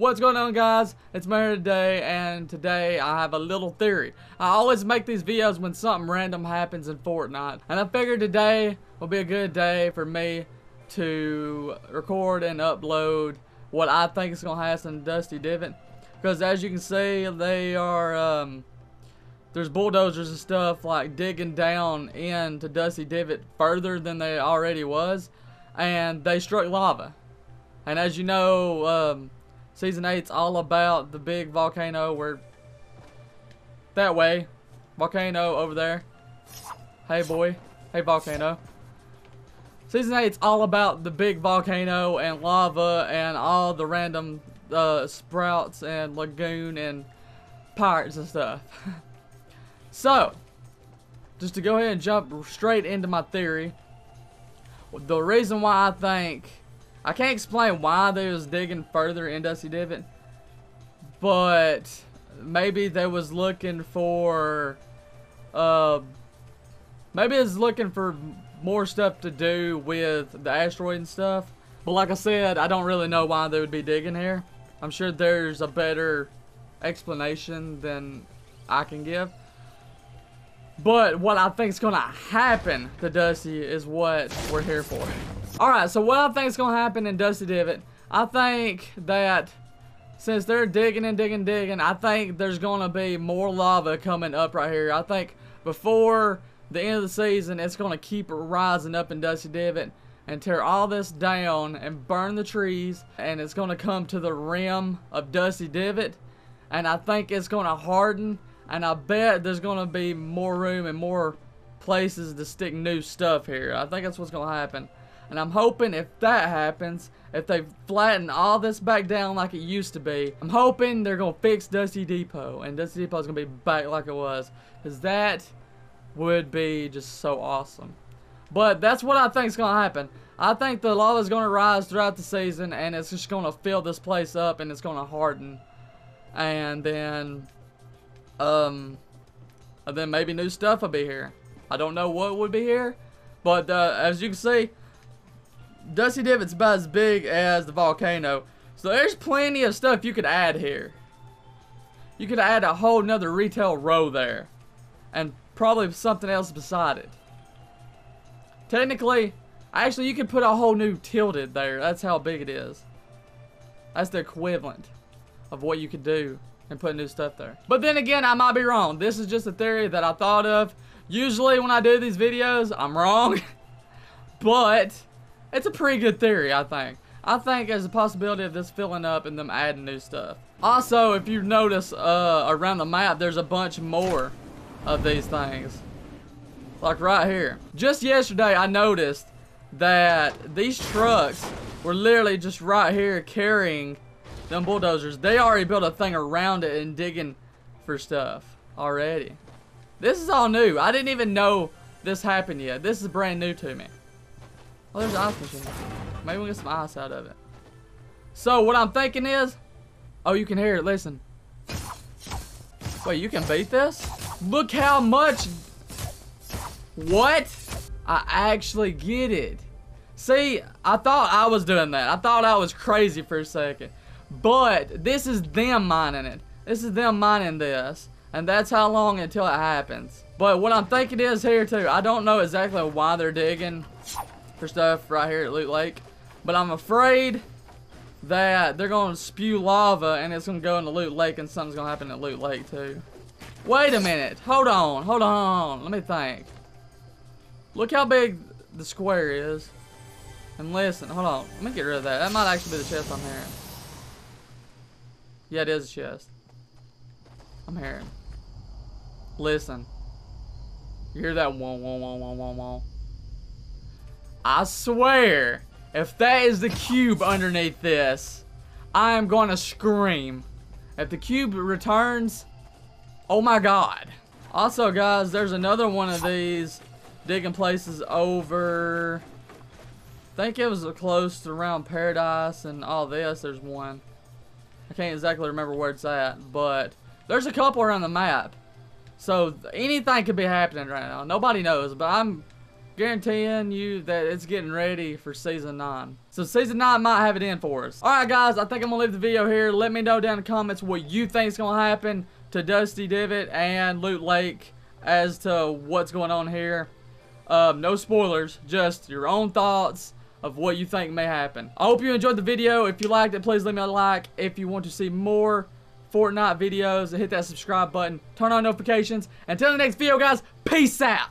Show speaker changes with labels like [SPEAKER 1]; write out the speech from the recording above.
[SPEAKER 1] What's going on guys? It's Mayor today and today I have a little theory. I always make these videos when something random happens in Fortnite and I figured today will be a good day for me to record and upload what I think is going to happen in Dusty Divot because as you can see they are um, there's bulldozers and stuff like digging down into Dusty Divot further than they already was and they struck lava and as you know um, Season 8's all about the big volcano where... That way. Volcano over there. Hey, boy. Hey, volcano. Season 8's all about the big volcano and lava and all the random uh, sprouts and lagoon and pirates and stuff. so, just to go ahead and jump straight into my theory. The reason why I think I can't explain why they was digging further in Dusty Divot, but maybe they was looking for, uh, maybe it's looking for more stuff to do with the asteroid and stuff. But like I said, I don't really know why they would be digging here. I'm sure there's a better explanation than I can give. But what I think is going to happen to Dusty is what we're here for. Alright, so what I think is going to happen in Dusty Divot, I think that since they're digging and digging digging, I think there's going to be more lava coming up right here. I think before the end of the season, it's going to keep rising up in Dusty Divot and tear all this down and burn the trees. And it's going to come to the rim of Dusty Divot. And I think it's going to harden. And I bet there's going to be more room and more places to stick new stuff here. I think that's what's going to happen. And I'm hoping if that happens, if they flatten all this back down like it used to be, I'm hoping they're going to fix Dusty Depot. And Dusty Depot is going to be back like it was. Because that would be just so awesome. But that's what I think is going to happen. I think the lava is going to rise throughout the season. And it's just going to fill this place up. And it's going to harden. And then... Um... And then maybe new stuff will be here. I don't know what would be here. But uh, as you can see, Dusty Divot's about as big as the volcano. So there's plenty of stuff you could add here. You could add a whole nother retail row there. And probably something else beside it. Technically, actually you could put a whole new tilted there. That's how big it is. That's the equivalent of what you could do and put new stuff there. But then again, I might be wrong. This is just a theory that I thought of. Usually when I do these videos, I'm wrong. but it's a pretty good theory, I think. I think there's a possibility of this filling up and them adding new stuff. Also, if you notice uh, around the map, there's a bunch more of these things. Like right here. Just yesterday, I noticed that these trucks were literally just right here carrying them bulldozers. They already built a thing around it and digging for stuff already. This is all new. I didn't even know this happened yet. This is brand new to me. Oh, there's an ice machine. Maybe we'll get some ice out of it. So, what I'm thinking is... Oh, you can hear it. Listen. Wait, you can beat this? Look how much... What? I actually get it. See, I thought I was doing that. I thought I was crazy for a second. But, this is them mining it. This is them mining this. And that's how long until it happens. But what I'm thinking is here too, I don't know exactly why they're digging for stuff right here at Loot Lake. But I'm afraid that they're going to spew lava and it's going to go into Loot Lake and something's going to happen at Loot Lake too. Wait a minute. Hold on. Hold on. Let me think. Look how big the square is. And listen. Hold on. Let me get rid of that. That might actually be the chest I'm hearing. Yeah, it is a chest. I'm hearing. Listen. You hear that wah wah wah wah wah wah. I swear, if that is the cube underneath this, I am going to scream. If the cube returns, oh my god. Also, guys, there's another one of these digging places over... I think it was close to around Paradise and all this. There's one. I can't exactly remember where it's at, but there's a couple around the map. So anything could be happening right now. Nobody knows, but I'm guaranteeing you that it's getting ready for season 9. So season 9 might have it in for us. Alright guys, I think I'm going to leave the video here. Let me know down in the comments what you think is going to happen to Dusty Divot and Loot Lake as to what's going on here. Um, no spoilers, just your own thoughts of what you think may happen. I hope you enjoyed the video. If you liked it, please leave me a like. If you want to see more Fortnite videos, hit that subscribe button, turn on notifications. Until the next video, guys, peace out.